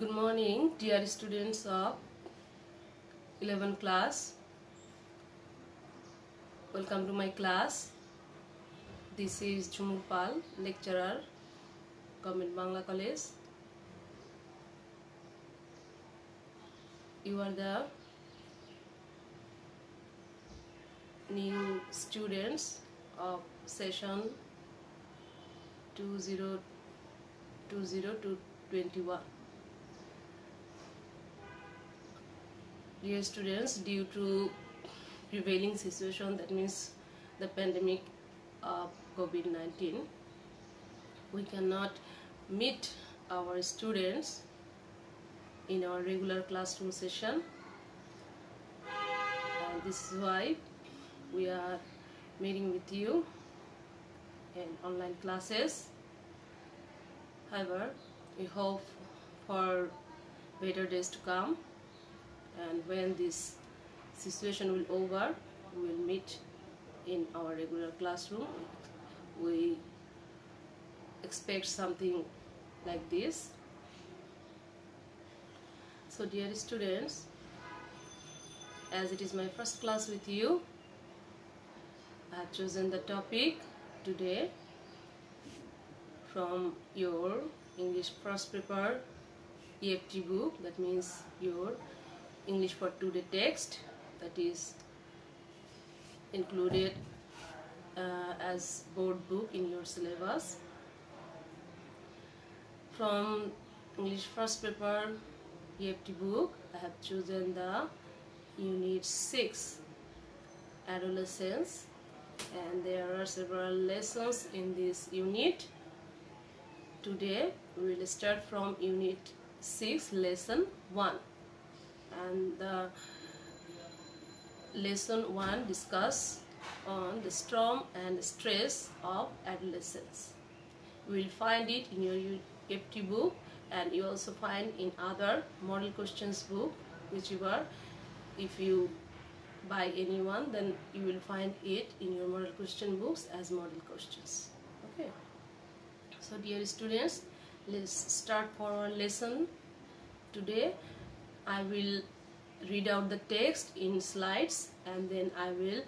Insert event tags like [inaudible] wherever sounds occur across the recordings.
Good morning, dear students of 11 class. Welcome to my class. This is Jhumur Paul, lecturer, Government Bangla College. You are the new students of session 2020 to 21. Dear students, due to prevailing situation, that means the pandemic uh, of COVID-19, we cannot meet our students in our regular classroom session. And this is why we are meeting with you in online classes. However, we hope for better days to come and when this situation will over we will meet in our regular classroom. We expect something like this. So dear students as it is my first class with you I have chosen the topic today from your English first paper EFT book. That means your English for today text that is included uh, as board book in your syllabus. From English first paper EFT book I have chosen the unit 6 adolescence and there are several lessons in this unit. Today we will start from unit 6 lesson 1 and the lesson 1 discuss on the storm and stress of adolescence. You will find it in your EFT book and you also find in other model questions book whichever if you buy anyone then you will find it in your model question books as model questions. Okay. So dear students let's start for our lesson today I will read out the text in slides and then I will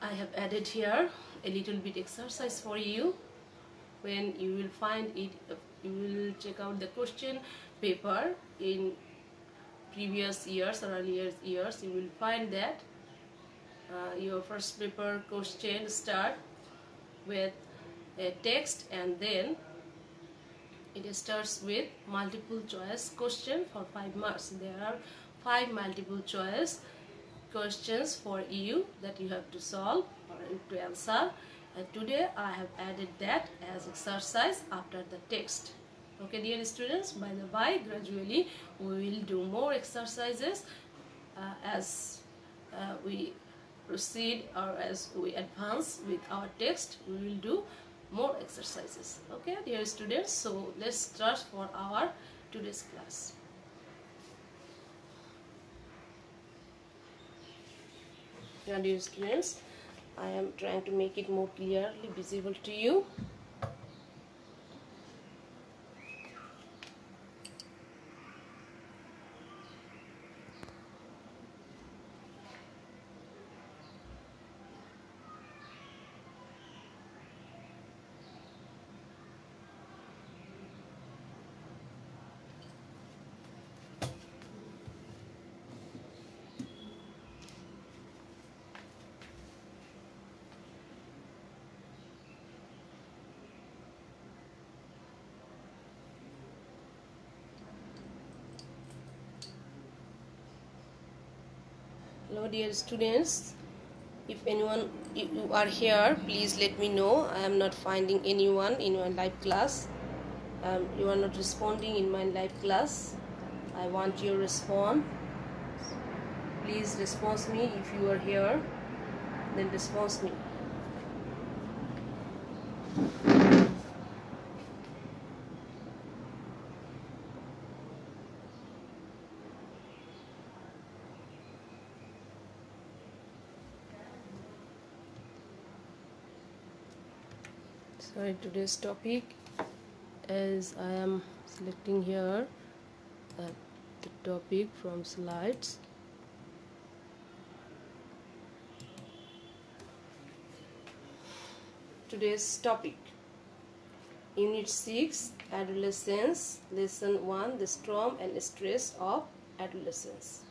I have added here a little bit exercise for you. When you will find it you will check out the question paper in previous years or earlier years you will find that uh, your first paper question start with a text and then it starts with multiple choice question for 5 marks. There are 5 multiple choice questions for you that you have to solve or to answer. And today I have added that as exercise after the text. Okay dear students by the by gradually we will do more exercises uh, as uh, we proceed or as we advance with our text we will do more exercises. Okay dear students so let's start for our today's class. Dear students i am trying to make it more clearly visible to you hello dear students. If anyone you are here please let me know. I am not finding anyone in my live class. Um, you are not responding in my live class. I want your response. Please respond me if you are here. Then respond me sorry today's topic is I am selecting here uh, the topic from slides. Today's topic. Unit 6 adolescence. Lesson 1 the storm and stress of adolescence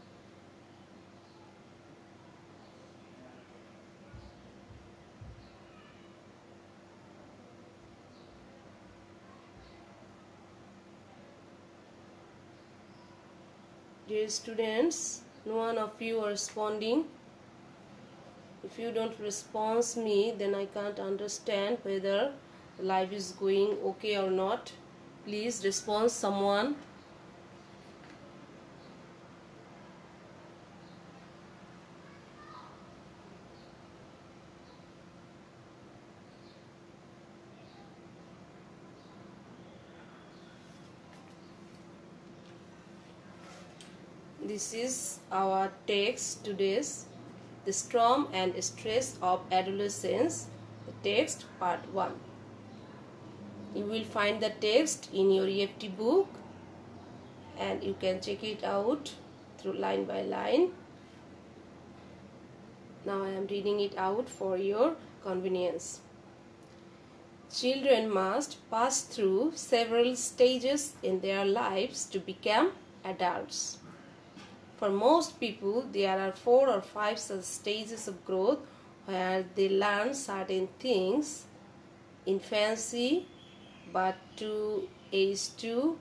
Dear students, no one of you are responding. If you don't respond me, then I can't understand whether life is going okay or not. Please respond someone. This is our text today's The Storm and Stress of Adolescence, the text part 1. You will find the text in your EFT book and you can check it out through line by line. Now I am reading it out for your convenience. Children must pass through several stages in their lives to become adults. For most people, there are four or five stages of growth where they learn certain things infancy, but to age 2,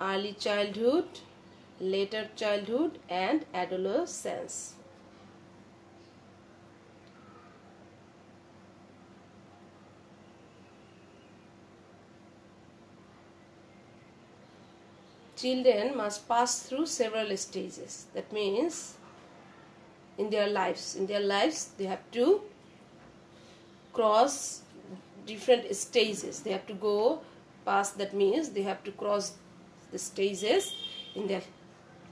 early childhood, later childhood, and adolescence. Children must pass through several stages. That means in their lives, in their lives they have to cross different stages. They have to go past that means they have to cross the stages in their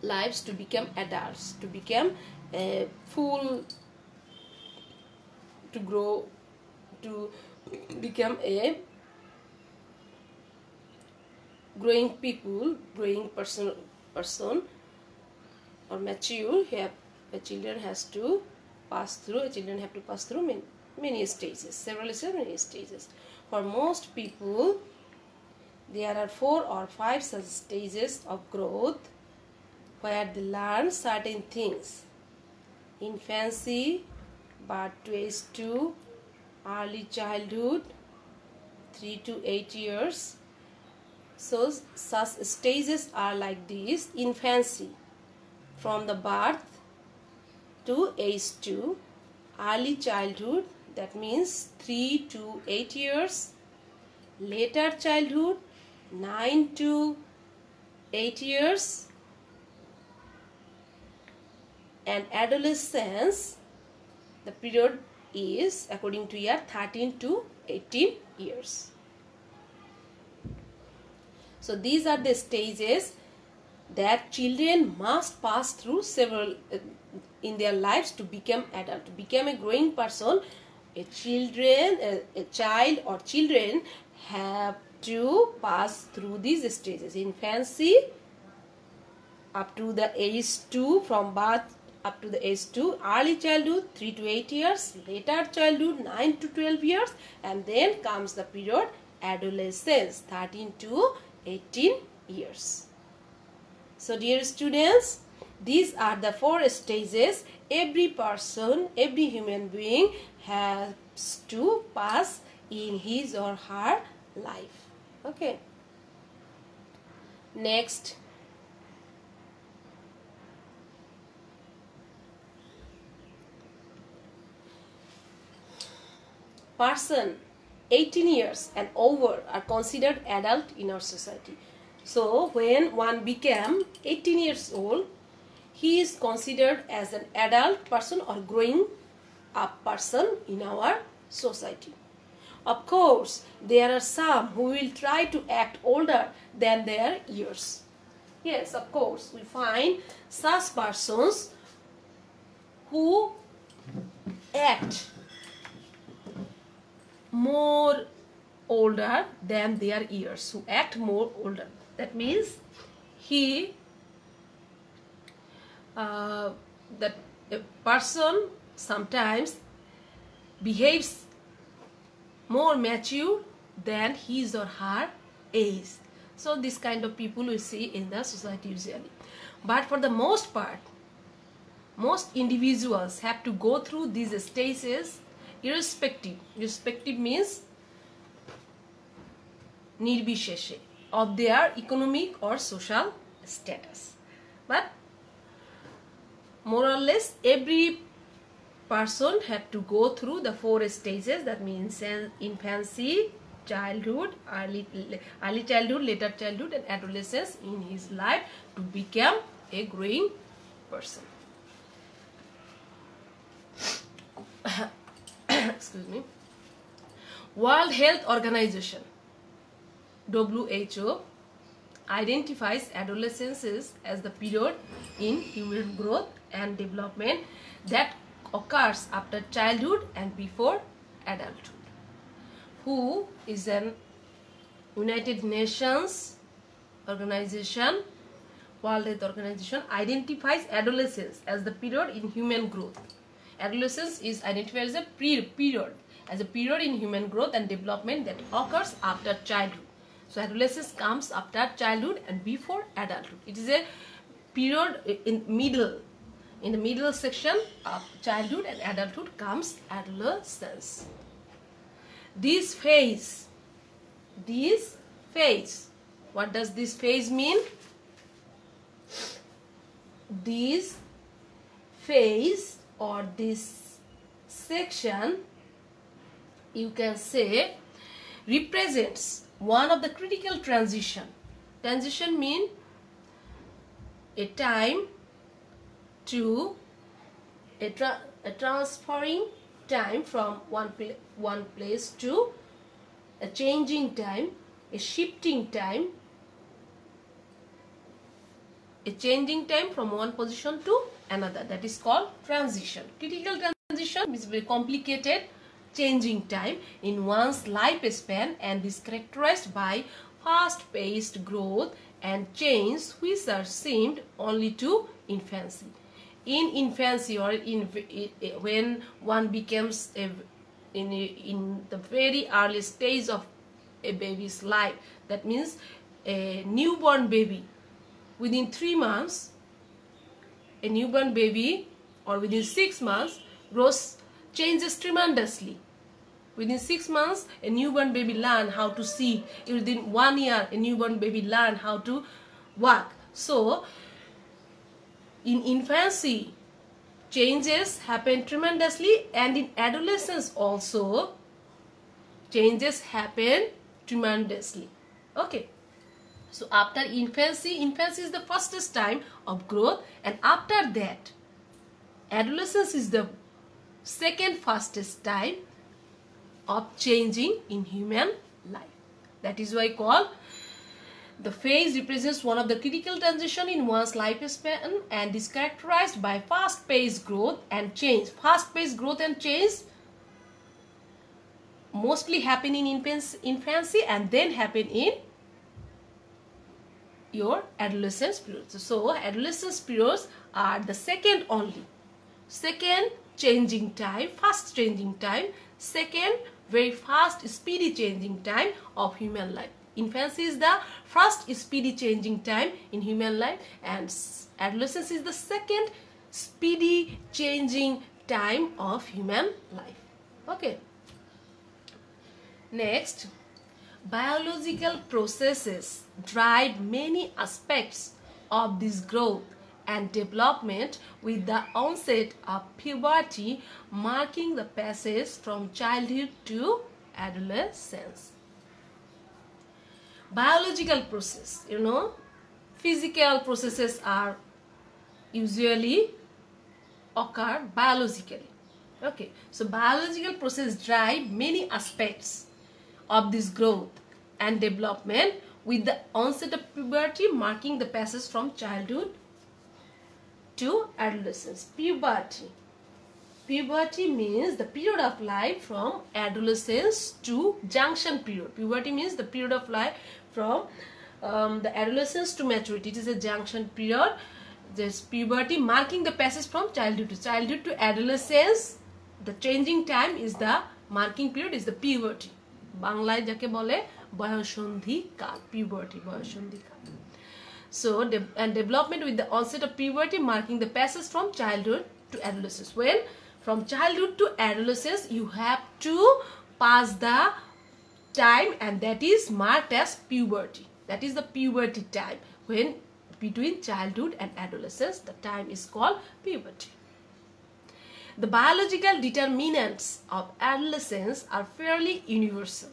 lives to become adults, to become a full, to grow, to become a growing people, growing person, person or mature, have a children has to pass through. A children have to pass through many, many stages, several many stages. For most people, there are four or five such stages of growth where they learn certain things. Infancy, birth to age 2, early childhood, 3 to 8 years, so such stages are like this infancy from the birth to age 2 early childhood that means 3 to 8 years. Later childhood 9 to 8 years. And adolescence the period is according to year 13 to 18 years so these are the stages that children must pass through several uh, in their lives to become adult, to become a growing person. A children, a, a child or children have to pass through these stages. Infancy up to the age 2 from birth up to the age 2 early childhood 3 to 8 years later childhood 9 to 12 years and then comes the period adolescence 13 to 18 years. So dear students, these are the four stages every person, every human being has to pass in his or her life. Okay. Next. Person 18 years and over are considered adult in our society. So when one became 18 years old, he is considered as an adult person or growing up person in our society. Of course, there are some who will try to act older than their years. Yes, of course, we find such persons who act more older than their years, who act more older. That means he, uh, that a person sometimes behaves more mature than his or her age. So this kind of people we see in the society usually. But for the most part, most individuals have to go through these stages Irrespective means nirbisheshe of their economic or social status. But more or every person have to go through the four stages that means infancy, childhood, early, early childhood, later childhood and adolescence in his life to become a growing person. Excuse me. World Health Organization WHO identifies adolescence as the period in human growth and development that occurs after childhood and before adulthood. WHO is an United Nations organization, World Health Organization identifies adolescence as the period in human growth. Adolescence is identified as a period, as a period in human growth and development that occurs after childhood. So adolescence comes after childhood and before adulthood. It is a period in middle in the middle section of childhood and adulthood comes adolescence. This phase, this phase, what does this phase mean? This phase or this section, you can say, represents one of the critical transition. Transition mean a time to a, tra a transferring time from one, one place to a changing time, a shifting time, a changing time from one position to another. That is called transition. Critical transition is very complicated changing time in one's lifespan and is characterized by fast-paced growth and change which are seemed only to infancy in infancy or in when one becomes a, in in the very early stage of a baby's life that means a newborn baby within 3 months a newborn baby or within 6 months grows changes tremendously within 6 months a newborn baby learn how to see within 1 year a newborn baby learn how to walk so in infancy, changes happen tremendously and in adolescence also, changes happen tremendously. Okay. So after infancy, infancy is the fastest time of growth and after that, adolescence is the second fastest time of changing in human life. That is why call the phase represents one of the critical transition in one's lifespan and is characterized by fast-paced growth and change. Fast-paced growth and change mostly happen in infancy and then happen in your adolescence period. So adolescence periods are the second only. Second changing time, fast changing time. Second very fast speedy changing time of human life. Infancy is the first speedy changing time in human life and adolescence is the second speedy changing time of human life. Okay. Next, biological processes drive many aspects of this growth and development with the onset of puberty marking the passage from childhood to adolescence. Biological process you know physical processes are usually occur biologically. Okay so biological process drive many aspects of this growth and development with the onset of puberty marking the passage from childhood to adolescence puberty puberty means the period of life from adolescence to junction period. Puberty means the period of life from um, the adolescence to maturity. It is a junction period. This puberty marking the passage from childhood to childhood to adolescence. The changing time is the marking period is the puberty. বাংলায় যাকে বলে বয়সন্ধি কাল puberty so de and development with the onset of puberty marking the passage from childhood to adolescence when from childhood to adolescence you have to pass the time and that is marked as puberty that is the puberty time when between childhood and adolescence the time is called puberty the biological determinants of adolescence are fairly universal.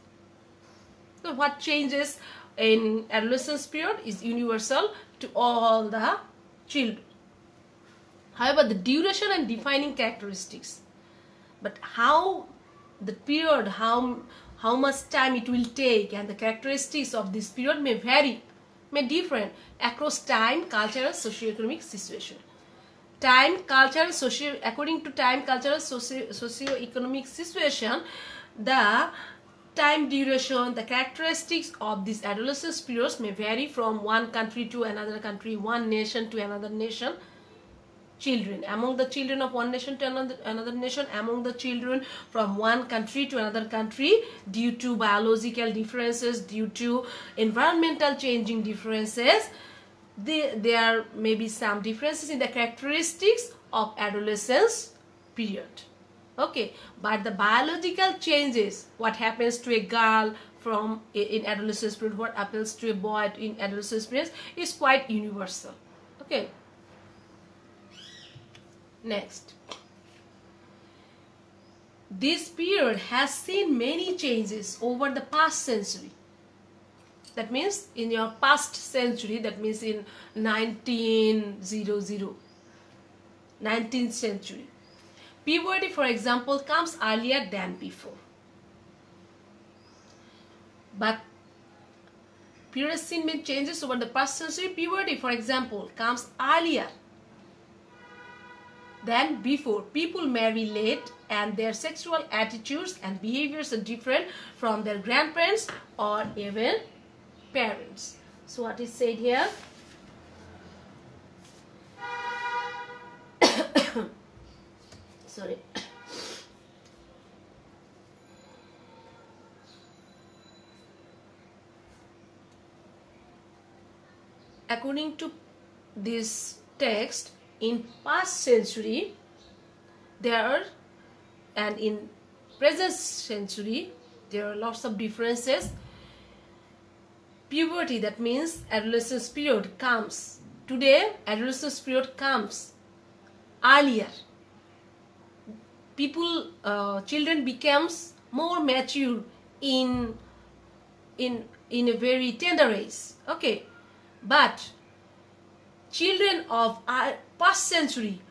So what changes in adolescence period is universal to all the children. However the duration and defining characteristics but how the period how how much time it will take and the characteristics of this period may vary may differ across time cultural socio-economic situation time culture socio according to time cultural socio socio-economic situation the time duration the characteristics of these adolescence periods may vary from one country to another country one nation to another nation. Children among the children of one nation to another, another nation among the children from one country to another country due to biological differences due to environmental changing differences they, there may be some differences in the characteristics of adolescence period okay but the biological changes what happens to a girl from in adolescence period what happens to a boy in adolescence period is quite universal okay Next. This period has seen many changes over the past century. That means in your past century, that means in 1900, 19th century. Puberty, for example, comes earlier than before. But many changes over the past century. Puberty, for example, comes earlier than before. People marry late and their sexual attitudes and behaviors are different from their grandparents or even parents. So what is said here? [coughs] Sorry. According to this text, in past century there are and in present century there are lots of differences puberty that means adolescence period comes. Today adolescence period comes earlier. People uh, children becomes more mature in in in a very tender age okay. But children of our past century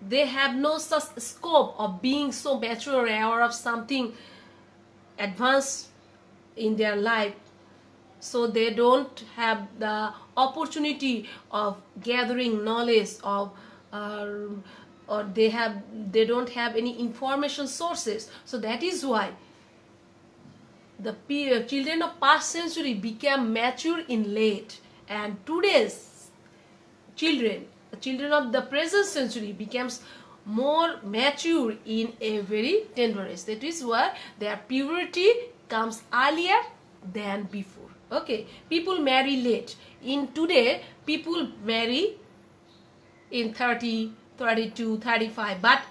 they have no such scope of being so mature or of something advanced in their life. So they don't have the opportunity of gathering knowledge of uh, or they have they don't have any information sources. So that is why the children of past century became mature in late. And today's children, the children of the present century becomes more mature in a very tender age. That is why their puberty comes earlier than before. Okay, people marry late. In today, people marry in 30, 32, 35. But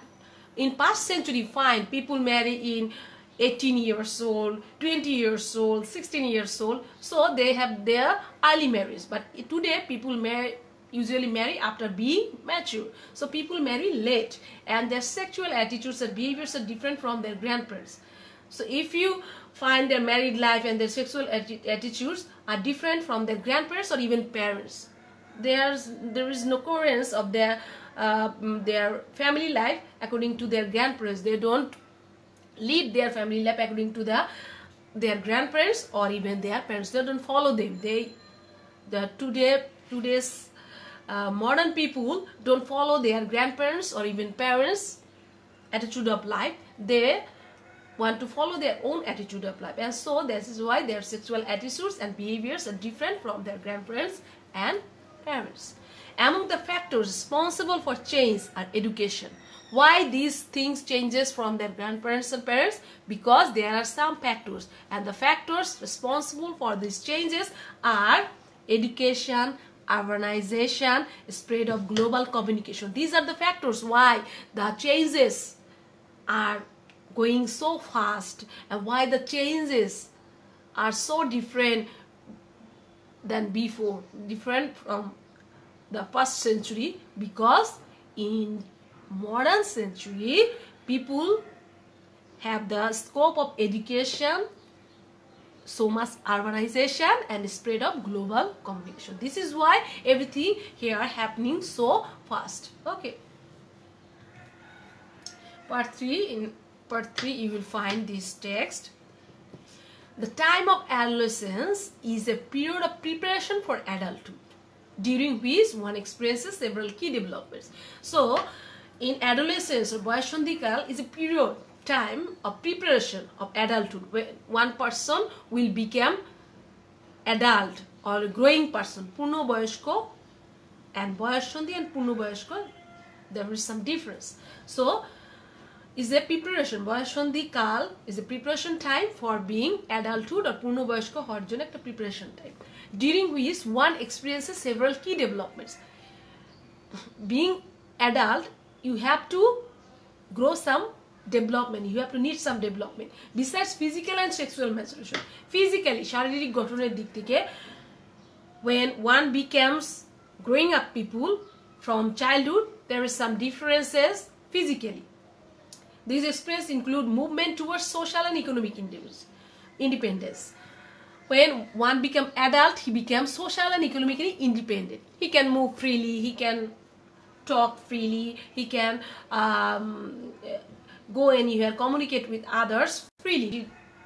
in past century, fine, people marry in 18 years old, 20 years old, 16 years old. So they have their early marriage. But today, people marry usually marry after being mature. So people marry late and their sexual attitudes and behaviors are different from their grandparents. So if you find their married life and their sexual atti attitudes are different from their grandparents or even parents, there's there is no coherence of their uh, their family life according to their grandparents. They don't lead their family life according to the their grandparents or even their parents. They don't follow them. They the today today's uh, modern people don't follow their grandparents or even parents attitude of life they want to follow their own attitude of life. And so this is why their sexual attitudes and behaviors are different from their grandparents and parents. Among the factors responsible for change are education. Why these things changes from their grandparents and parents? Because there are some factors. And the factors responsible for these changes are education urbanization spread of global communication. These are the factors why the changes are going so fast and why the changes are so different than before. Different from the first century because in modern century people have the scope of education so much urbanization and spread of global communication. This is why everything here happening so fast. Okay. Part 3 in part 3 you will find this text. The time of adolescence is a period of preparation for adulthood during which one experiences several key developments. So in adolescence or boyashandikal is a period time of preparation of adulthood where one person will become adult or growing person purno boyasko and boyashandi and purno boyasko there is some difference. So is is a preparation বয়সন্ধিকাল is a preparation time for being adulthood আর পূর্ণবয়স্ক হওয়ার জন্য একটা preparation time during which one experiences several key developments being adult you have to grow some development you have to need some development besides physical and sexual maturation physically শারীরিক গঠনের দিক থেকে when one becomes growing up people from childhood there is some differences physically these experiences include movement towards social and economic independence when one becomes adult he becomes social and economically independent he can move freely he can talk freely, he can um, go anywhere, communicate with others freely. He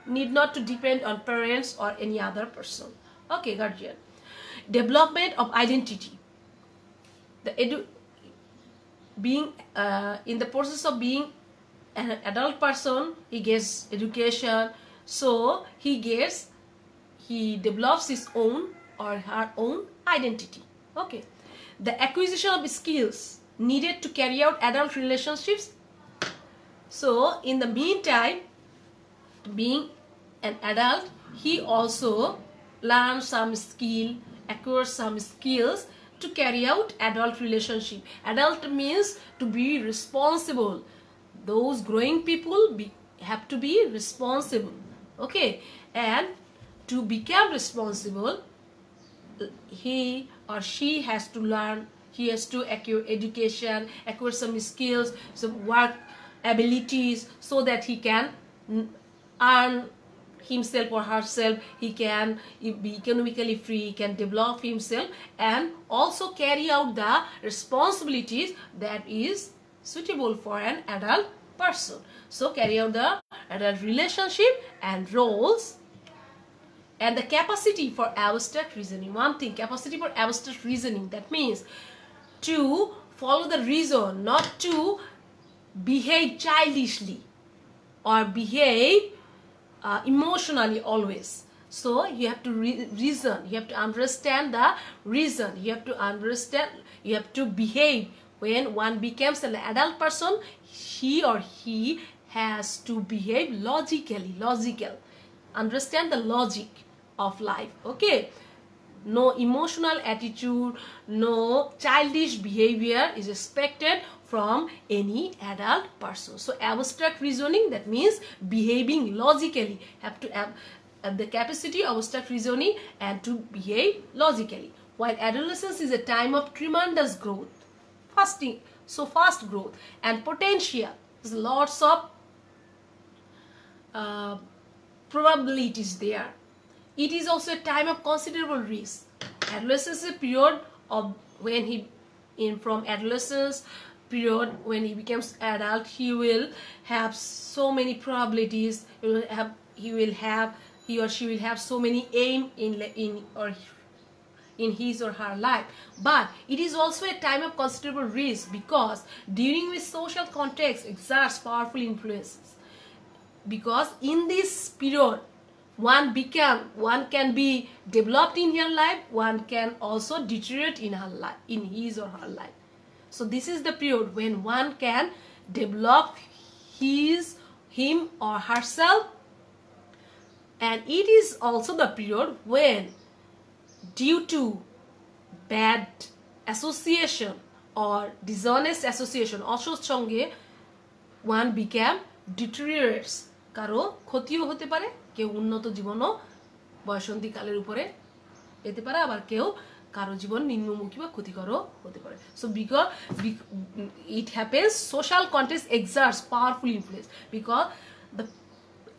need not to depend on parents or any other person. Okay, guardian. Development of identity. The edu being uh, in the process of being an adult person, he gets education, so he gets, he develops his own or her own identity. Okay the acquisition of skills needed to carry out adult relationships. So in the meantime, being an adult, he also learns some skill, acquires some skills to carry out adult relationship. Adult means to be responsible. Those growing people be, have to be responsible. Okay. And to become responsible, he or she has to learn he has to acquire education acquire some skills some work abilities so that he can earn himself or herself he can be economically free he can develop himself and also carry out the responsibilities that is suitable for an adult person. So carry out the adult relationship and roles and the capacity for abstract reasoning. One thing capacity for abstract reasoning that means to follow the reason not to behave childishly or behave uh, emotionally always. So you have to re reason you have to understand the reason you have to understand you have to behave when one becomes an adult person he or he has to behave logically logical. Understand the logic of life okay? No emotional attitude no childish behavior is expected from any adult person. So abstract reasoning that means behaving logically. Have to have the capacity of abstract reasoning and to behave logically. While adolescence is a time of tremendous growth fasting so fast growth and potential there's lots of uh, probabilities there it is also a time of considerable risk. Adolescence is a period of when he, in from adolescence period when he becomes adult, he will have so many probabilities. He will have, he will have, he or she will have so many aim in in or in his or her life. But it is also a time of considerable risk because during which social context exerts powerful influences. Because in this period one become one can be developed in her life one can also deteriorate in her life in his or her life. So this is the period when one can develop his him or herself. And it is also the period when due to bad association or dishonest association, অসৎ সঙ্গে one became deteriorates কারও ক্ষতিও হতে পারে, কেউ উন্নত জীবনও বয়সন্ধিকালের উপরে পেতে পারে, আবার কেউ কারও জীবন নিম্নমুখী বা ক্ষতিকরও হতে পারে। So because it happens social context exerts powerful influence because the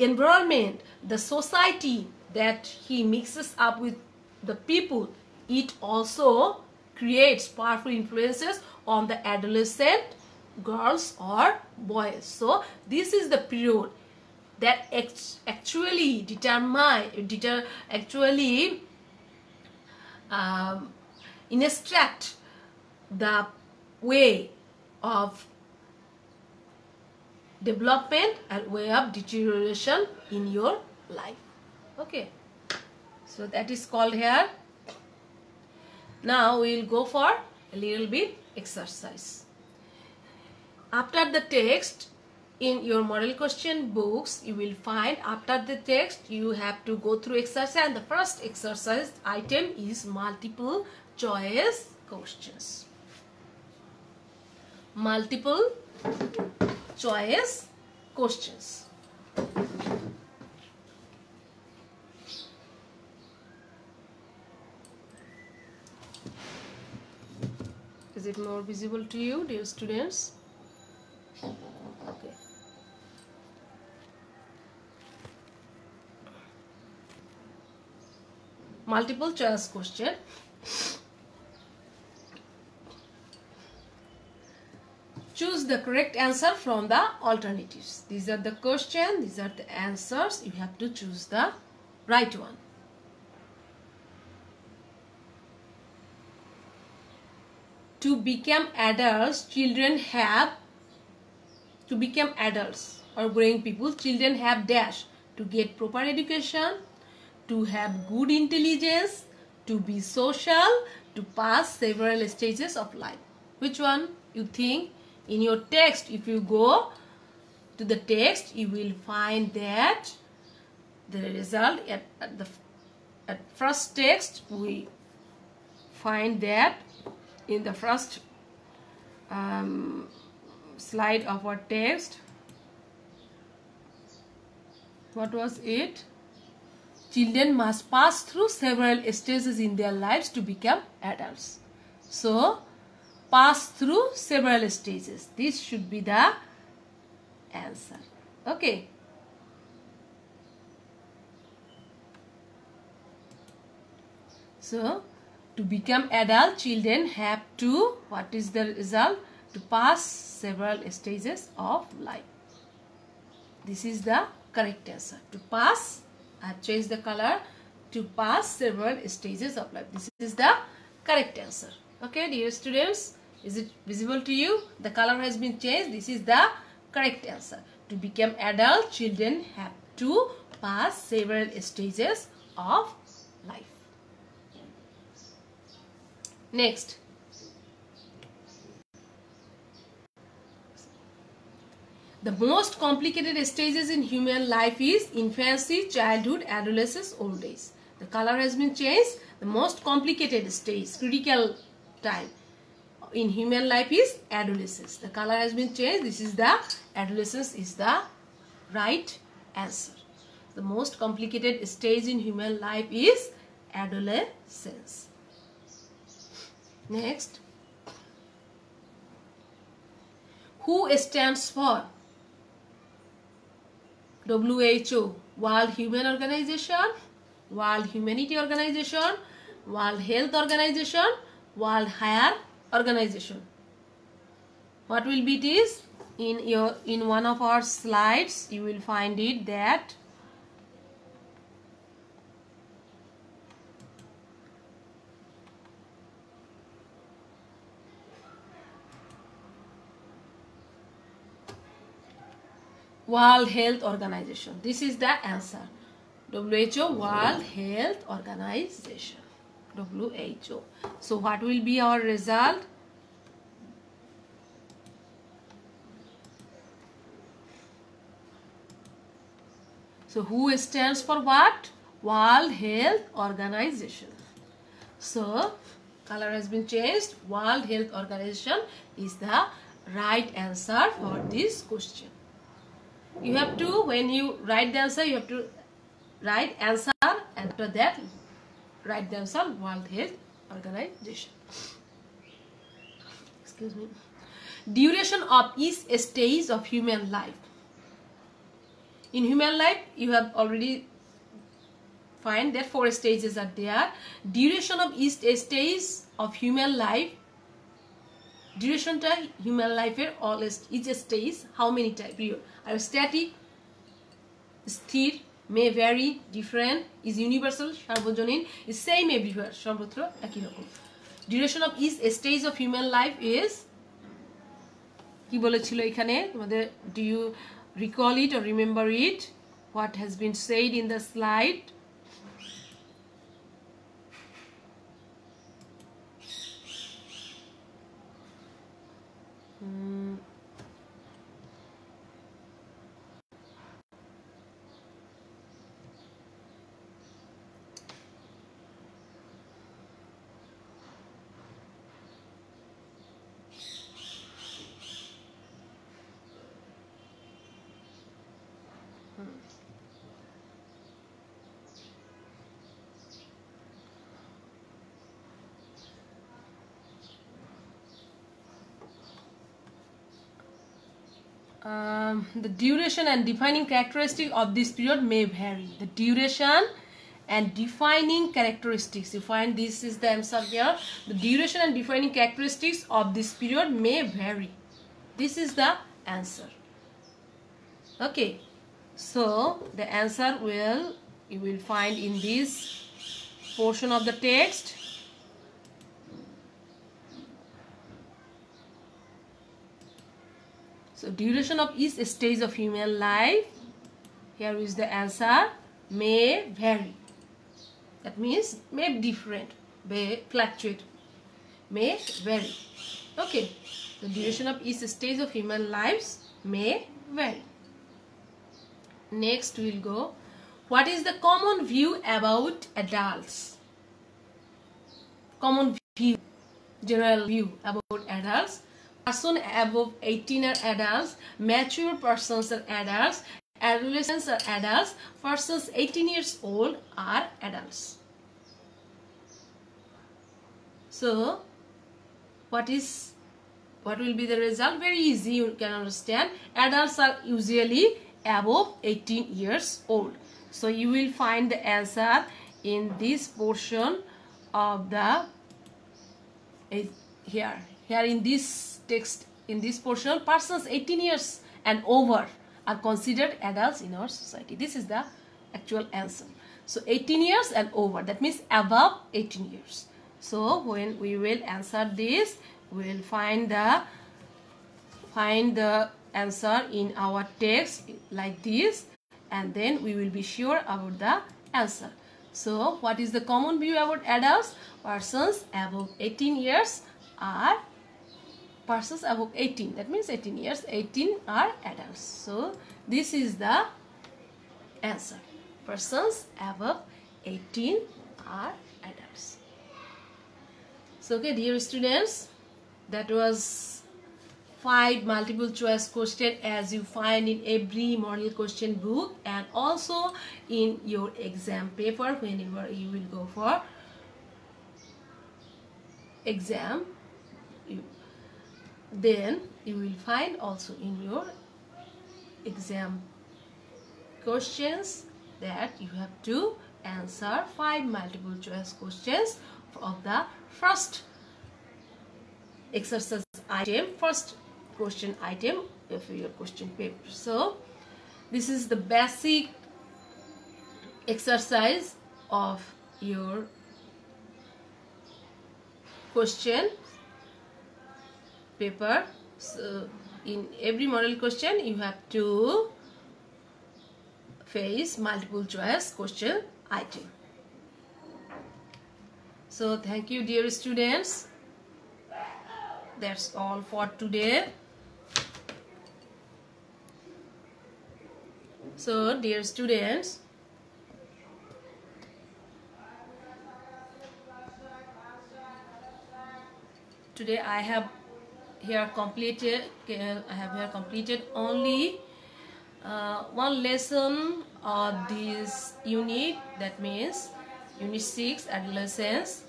environment, the society that he mixes up with the people. It also creates powerful influences on the adolescent girls or boys. So this is the period that actually determine deter actually um, instruct the way of development and way of deterioration in your life. Okay so that is called here. Now we will go for a little bit exercise. After the text in your model question books you will find after the text you have to go through exercise. And the first exercise item is multiple choice questions. Multiple choice questions is it more visible to you dear students? Okay. Multiple choice question. Choose the correct answer from the alternatives. These are the question these are the answers. You have to choose the right one to become adults children have to become adults or growing people children have dash to get proper education to have good intelligence to be social to pass several stages of life. Which one you think? In your text if you go to the text you will find that the result at, at the at first text we find that in the first um, slide of our text what was it children must pass through several stages in their lives to become adults so pass through several stages. This should be the answer. Okay. So, to become adult, children have to, what is the result? To pass several stages of life. This is the correct answer. To pass, I have changed the color, to pass several stages of life. This is the correct answer. Okay, dear students, is it visible to you? The color has been changed. This is the correct answer. To become adult, children have to pass several stages of life. Next. The most complicated stages in human life is infancy, childhood, adolescence, old age. The color has been changed. The most complicated stage, critical time in human life is adolescence. The color has been changed. This is the adolescence is the right answer. The most complicated stage in human life is adolescence. Next. Who stands for? WHO, World Human Organization, World Humanity Organization, World Health Organization, World Higher Organization. What will be this? In your in one of our slides you will find it that World Health Organization. This is the answer. WHO World Health Organization. WHO. So what will be our result? So who stands for what? World Health Organization. So color has been changed. World Health Organization is the right answer for this question. You have to, when you write the answer, you have to write answer after that write the answer World Health Organization. Excuse me. Duration of each stage of human life. In human life, you have already find that four stages are there. Duration of each stage of human life ডিউরেশনটা human লাইফের all each stage how many time period are static স্থির may vary different is universal সার্বজনীন is same everywhere সর্বত্র একই রকম। Duration of is stage of human life is কি বলেছিল এখানে? তোমাদের do you recall it or remember it what has been said in the slide Mm-hmm. Um, the duration and defining characteristic of this period may vary. The duration and defining characteristics. You find this is the answer here. The duration and defining characteristics of this period may vary. This is the answer. Okay. So, the answer will, you will find in this portion of the text. So duration of each stage of human life, here is the answer, may vary. That means may be different, may fluctuate, may vary. Okay, the duration of each stage of human lives may vary. Next we'll go, what is the common view about adults? Common view, general view about adults person above 18 are adults, mature persons are adults, adolescents are adults, persons 18 years old are adults. So, what is what will be the result? Very easy, you can understand. Adults are usually above 18 years old. So, you will find the answer in this portion of the eh, here. Here in this text in this portion, persons 18 years and over are considered adults in our society. This is the actual answer. So 18 years and over, that means above 18 years. So when we will answer this, we will find the find the answer in our text like this and then we will be sure about the answer. So what is the common view about adults? Persons above 18 years are persons above 18 that means 18 years 18 are adults. So this is the answer. Persons above 18 are adults. So okay dear students that was five multiple choice question as you find in every model question book and also in your exam paper whenever you will go for exam then you will find also in your exam questions that you have to answer five multiple choice questions of the first exercise item first question item of your question paper. So this is the basic exercise of your question paper so uh, in every model question you have to face multiple choice question item. So thank you dear students. That's all for today. So dear students, today I have here completed I have here completed only uh, one lesson of this unit that means unit 6 adolescence.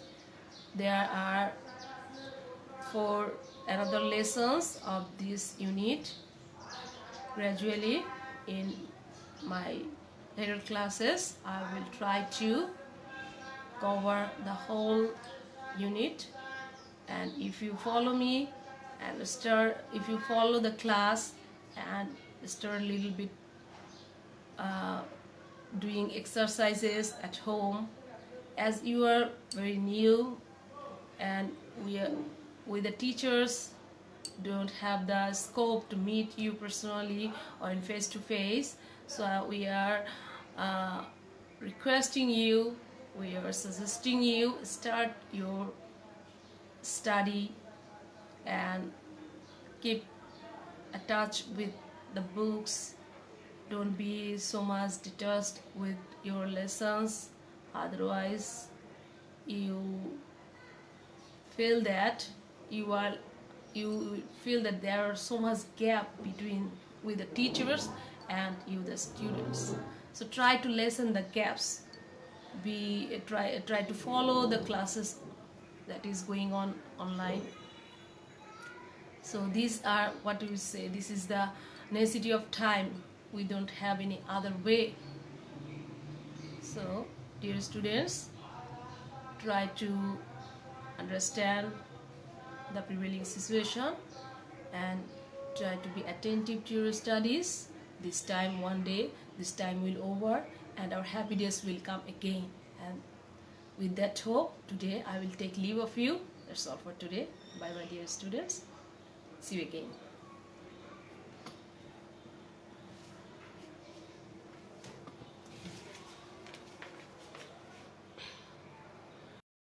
There are four another lessons of this unit gradually in my later classes. I will try to cover the whole unit. And if you follow me and start if you follow the class and start a little bit uh, doing exercises at home. As you are very new and we are, with the teachers don't have the scope to meet you personally or in face to face so uh, we are uh, requesting you we are suggesting you start your study and keep attached with the books. Don't be so much detached with your lessons. Otherwise you feel that you are you feel that there are so much gap between with the teachers and you the students. So try to lessen the gaps. Be try try to follow the classes that is going on online so these are what do you say? This is the necessity of time. We don't have any other way. So dear students try to understand the prevailing situation and try to be attentive to your studies. This time one day this time will over and our happy days will come again. And with that hope today i will take leave of you. That's all for today. Bye bye dear students see you again